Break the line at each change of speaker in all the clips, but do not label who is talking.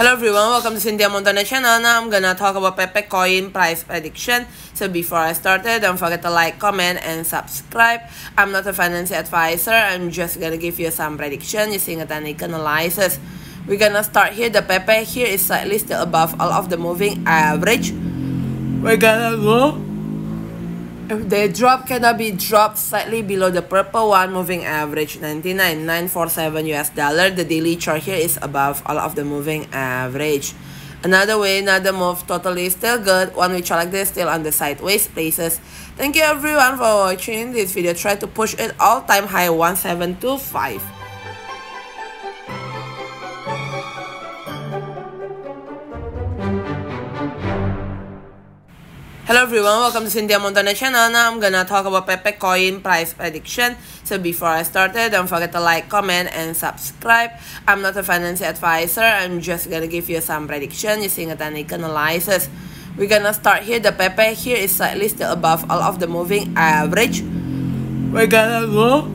Hello everyone, welcome to Cynthia Montana channel. Now I'm gonna talk about Pepe coin price prediction. So before I started, don't forget to like, comment, and subscribe. I'm not a financial advisor. I'm just gonna give you some prediction using a technical analysis. We're gonna start here. The Pepe here is slightly still above all of the moving average. We're gonna go the drop cannot be dropped slightly below the purple one moving average 99,947 US dollar, the daily chart here is above all of the moving average. Another way, another move, totally still good. One which I like this, still on the sideways places. Thank you everyone for watching this video. Try to push it all time high 1725. Hello everyone, welcome to Cynthia Montana channel. Now I'm gonna talk about Pepe coin price prediction. So before I started, don't forget to like, comment, and subscribe. I'm not a financial advisor. I'm just gonna give you some prediction using a technical analysis. We're gonna start here. The Pepe here is slightly still above all of the moving average. We're gonna go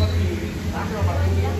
para ti.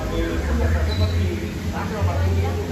Thank you.